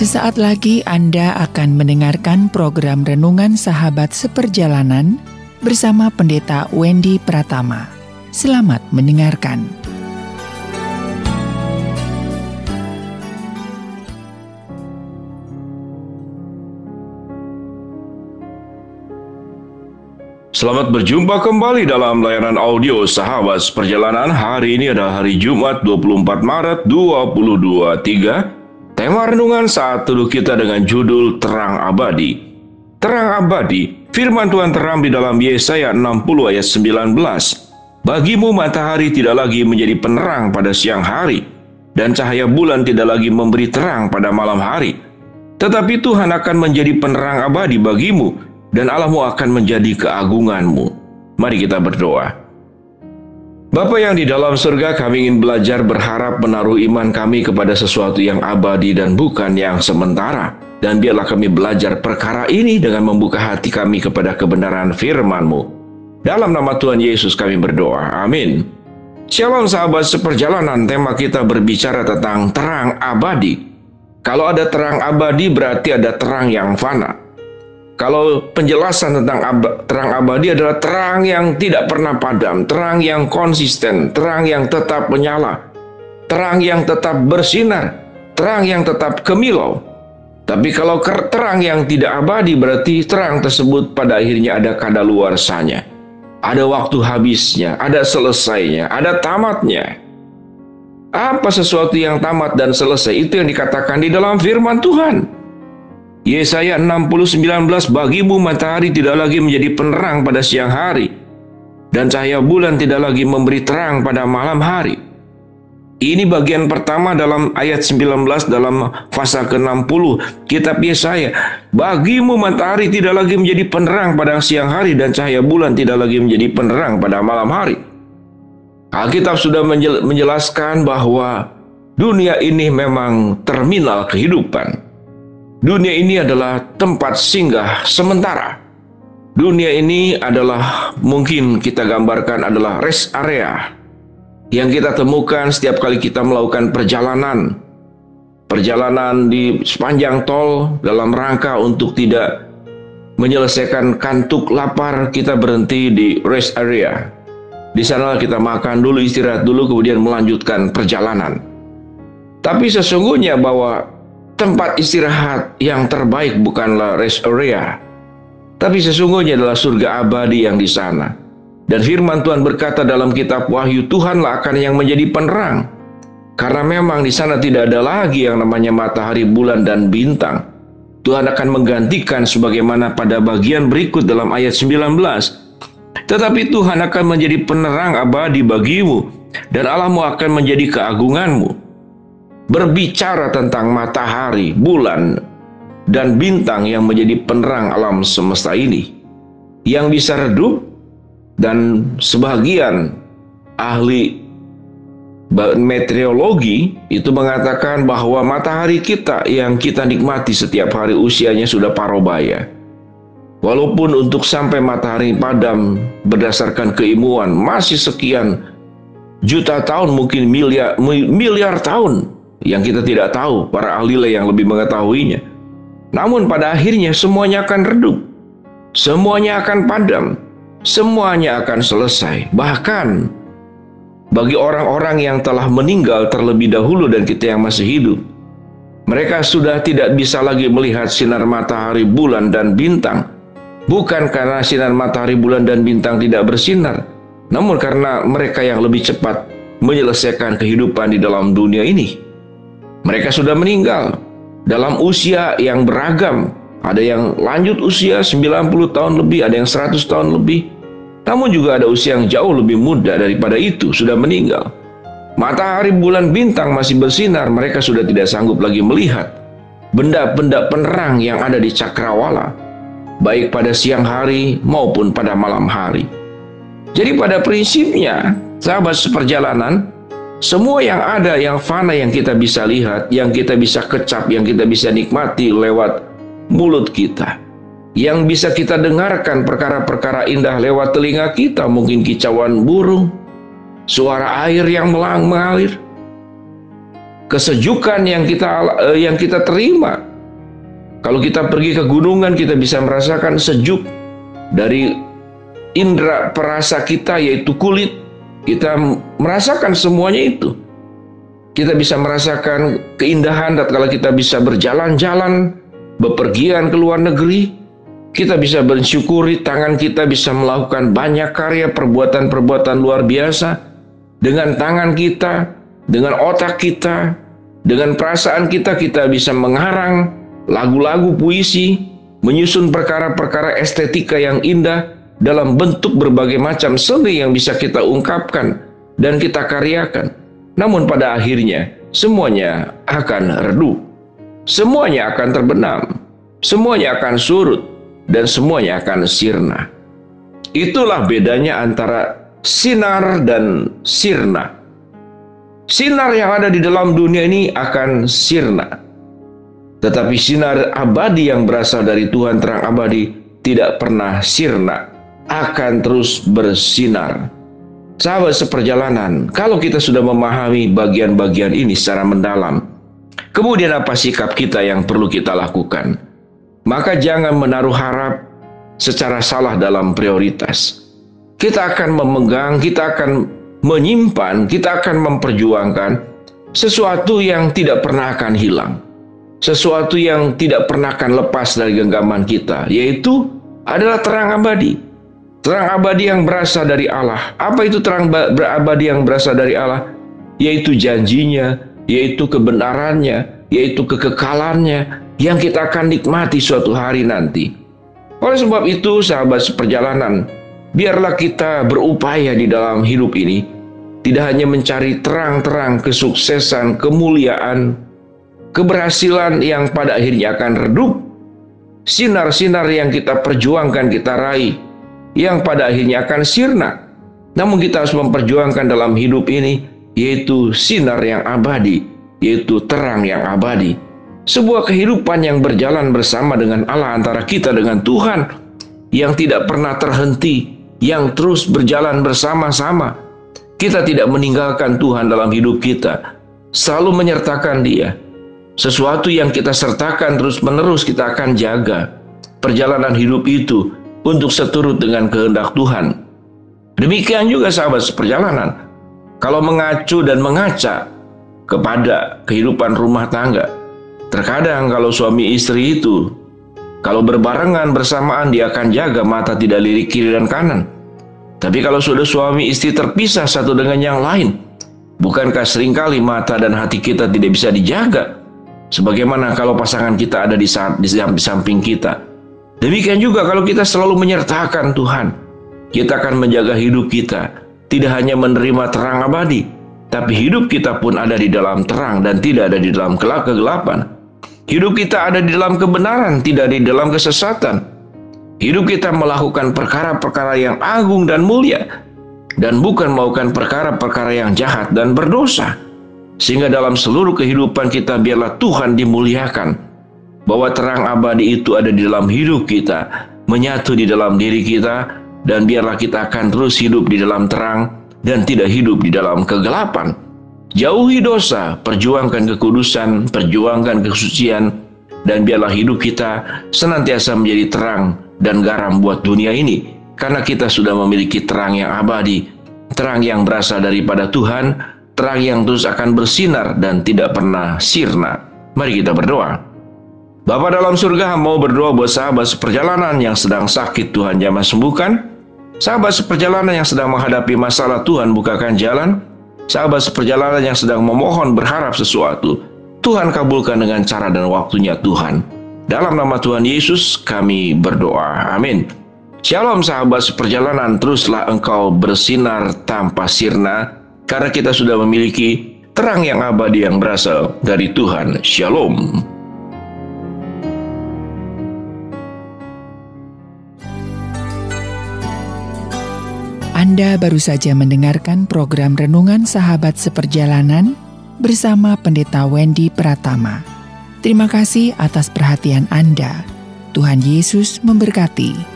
Sesaat lagi Anda akan mendengarkan program Renungan Sahabat Seperjalanan bersama Pendeta Wendy Pratama. Selamat mendengarkan. Selamat berjumpa kembali dalam layanan audio Sahabat Perjalanan. Hari ini adalah hari Jumat 24 Maret 2023. Tema renungan saat teduh kita dengan judul Terang Abadi. Terang abadi, firman Tuhan teram di dalam Yesaya 60 ayat 19. Bagimu matahari tidak lagi menjadi penerang pada siang hari, dan cahaya bulan tidak lagi memberi terang pada malam hari. Tetapi Tuhan akan menjadi penerang abadi bagimu, dan Allahmu akan menjadi keagunganmu. Mari kita berdoa. Bapa yang di dalam surga, kami ingin belajar berharap menaruh iman kami kepada sesuatu yang abadi dan bukan yang sementara. Dan biarlah kami belajar perkara ini dengan membuka hati kami kepada kebenaran firman-Mu. Dalam nama Tuhan Yesus kami berdoa. Amin. Shalom sahabat seperjalanan, tema kita berbicara tentang terang abadi. Kalau ada terang abadi berarti ada terang yang fana. Kalau penjelasan tentang ab terang abadi adalah terang yang tidak pernah padam, terang yang konsisten, terang yang tetap menyala, terang yang tetap bersinar, terang yang tetap kemilau. Tapi kalau terang yang tidak abadi berarti terang tersebut pada akhirnya ada kadaluarsanya. Ada waktu habisnya, ada selesainya, ada tamatnya. Apa sesuatu yang tamat dan selesai itu yang dikatakan di dalam firman Tuhan. Yesaya 60:19 bagimu matahari tidak lagi menjadi penerang pada siang hari dan cahaya bulan tidak lagi memberi terang pada malam hari. Ini bagian pertama dalam ayat 19 dalam pasal ke-60 kitab Yesaya. Bagimu matahari tidak lagi menjadi penerang pada siang hari dan cahaya bulan tidak lagi menjadi penerang pada malam hari. Alkitab sudah menjelaskan bahwa dunia ini memang terminal kehidupan. Dunia ini adalah tempat singgah sementara. Dunia ini adalah mungkin kita gambarkan adalah rest area yang kita temukan setiap kali kita melakukan perjalanan. Perjalanan di sepanjang tol dalam rangka untuk tidak menyelesaikan kantuk lapar, kita berhenti di rest area. Di sana kita makan dulu, istirahat dulu, kemudian melanjutkan perjalanan. Tapi sesungguhnya bahwa tempat istirahat yang terbaik bukanlah rest area, tapi sesungguhnya adalah surga abadi yang di sana. Dan firman Tuhan berkata dalam kitab Wahyu, Tuhanlah akan yang menjadi penerang. Karena memang di sana tidak ada lagi yang namanya matahari, bulan, dan bintang. Tuhan akan menggantikan sebagaimana pada bagian berikut dalam ayat 19. Tetapi Tuhan akan menjadi penerang abadi bagimu, dan Allahmu akan menjadi keagunganmu berbicara tentang matahari, bulan, dan bintang yang menjadi penerang alam semesta ini, yang bisa redup, dan sebagian ahli meteorologi itu mengatakan bahwa matahari kita yang kita nikmati setiap hari usianya sudah parobaya. Walaupun untuk sampai matahari padam berdasarkan keilmuan masih sekian juta tahun mungkin miliar miliar tahun yang kita tidak tahu, para ahli yang lebih mengetahuinya. Namun pada akhirnya semuanya akan redup, semuanya akan padam, semuanya akan selesai. Bahkan bagi orang-orang yang telah meninggal terlebih dahulu dan kita yang masih hidup, mereka sudah tidak bisa lagi melihat sinar matahari, bulan, dan bintang. Bukan karena sinar matahari, bulan, dan bintang tidak bersinar, namun karena mereka yang lebih cepat menyelesaikan kehidupan di dalam dunia ini. Mereka sudah meninggal dalam usia yang beragam. Ada yang lanjut usia 90 tahun lebih, ada yang 100 tahun lebih. Namun juga ada usia yang jauh lebih muda daripada itu, sudah meninggal. Matahari, bulan, bintang masih bersinar, mereka sudah tidak sanggup lagi melihat benda-benda penerang yang ada di cakrawala, baik pada siang hari maupun pada malam hari. Jadi pada prinsipnya, sahabat seperjalanan, semua yang ada, yang fana yang kita bisa lihat, yang kita bisa kecap, yang kita bisa nikmati lewat mulut kita. Yang bisa kita dengarkan perkara-perkara indah lewat telinga kita, mungkin kicauan burung, suara air yang melang mengalir, kesejukan yang kita eh, yang kita terima Kalau kita pergi ke gunungan, kita bisa merasakan sejuk dari indera perasa kita, yaitu kulit. Kita merasakan semuanya itu. Kita bisa merasakan keindahan dan kalau kita bisa berjalan-jalan, bepergian ke luar negeri, kita bisa bersyukuri tangan kita bisa melakukan banyak karya perbuatan-perbuatan luar biasa dengan tangan kita, dengan otak kita, dengan perasaan kita kita bisa mengarang lagu-lagu puisi, menyusun perkara-perkara estetika yang indah dalam bentuk berbagai macam seni yang bisa kita ungkapkan dan kita karyakan. Namun pada akhirnya semuanya akan redup. Semuanya akan terbenam. Semuanya akan surut dan semuanya akan sirna. Itulah bedanya antara sinar dan sirna. Sinar yang ada di dalam dunia ini akan sirna. Tetapi sinar abadi yang berasal dari Tuhan terang abadi tidak pernah sirna, akan terus bersinar. Sahabat seperjalanan, kalau kita sudah memahami bagian-bagian ini secara mendalam, kemudian apa sikap kita yang perlu kita lakukan? maka jangan menaruh harap secara salah dalam prioritas. Kita akan memegang, kita akan menyimpan, kita akan memperjuangkan sesuatu yang tidak pernah akan hilang. Sesuatu yang tidak pernah akan lepas dari genggaman kita, yaitu adalah terang abadi. Terang abadi yang berasal dari Allah. Apa itu terang abadi yang berasal dari Allah? Yaitu janjinya, yaitu kebenarannya, yaitu kekekalannya, yang kita akan nikmati suatu hari nanti. Oleh sebab itu, sahabat seperjalanan, biarlah kita berupaya di dalam hidup ini, tidak hanya mencari terang-terang kesuksesan, kemuliaan, keberhasilan yang pada akhirnya akan redup, sinar-sinar yang kita perjuangkan, kita raih, yang pada akhirnya akan sirna. Namun kita harus memperjuangkan dalam hidup ini, yaitu sinar yang abadi, yaitu terang yang abadi sebuah kehidupan yang berjalan bersama dengan Allah antara kita dengan Tuhan yang tidak pernah terhenti, yang terus berjalan bersama-sama. Kita tidak meninggalkan Tuhan dalam hidup kita, selalu menyertakan Dia. Sesuatu yang kita sertakan terus-menerus kita akan jaga perjalanan hidup itu untuk seturut dengan kehendak Tuhan. Demikian juga sahabat seperjalanan. Kalau mengacu dan mengaca kepada kehidupan rumah tangga, Terkadang kalau suami istri itu kalau berbarengan bersamaan dia akan jaga mata tidak lirik kiri dan kanan. Tapi kalau sudah suami istri terpisah satu dengan yang lain, bukankah sering kali mata dan hati kita tidak bisa dijaga? Sebagaimana kalau pasangan kita ada di, saat, di samping kita. Demikian juga kalau kita selalu menyertakan Tuhan, kita akan menjaga hidup kita, tidak hanya menerima terang abadi, tapi hidup kita pun ada di dalam terang dan tidak ada di dalam kegelapan. Hidup kita ada di dalam kebenaran, tidak di dalam kesesatan. Hidup kita melakukan perkara-perkara yang agung dan mulia, dan bukan melakukan perkara-perkara yang jahat dan berdosa. Sehingga dalam seluruh kehidupan kita biarlah Tuhan dimuliakan. Bahwa terang abadi itu ada di dalam hidup kita, menyatu di dalam diri kita, dan biarlah kita akan terus hidup di dalam terang dan tidak hidup di dalam kegelapan. Jauhi dosa, perjuangkan kekudusan, perjuangkan kesucian, dan biarlah hidup kita senantiasa menjadi terang dan garam buat dunia ini. Karena kita sudah memiliki terang yang abadi, terang yang berasal daripada Tuhan, terang yang terus akan bersinar dan tidak pernah sirna. Mari kita berdoa. Bapa dalam surga mau berdoa buat sahabat seperjalanan yang sedang sakit Tuhan jamah sembuhkan. Sahabat seperjalanan yang sedang menghadapi masalah Tuhan bukakan jalan sahabat seperjalanan yang sedang memohon berharap sesuatu, Tuhan kabulkan dengan cara dan waktunya Tuhan. Dalam nama Tuhan Yesus kami berdoa. Amin. Shalom sahabat seperjalanan, teruslah engkau bersinar tanpa sirna, karena kita sudah memiliki terang yang abadi yang berasal dari Tuhan. Shalom. Anda baru saja mendengarkan program Renungan Sahabat Seperjalanan bersama Pendeta Wendy Pratama. Terima kasih atas perhatian Anda. Tuhan Yesus memberkati.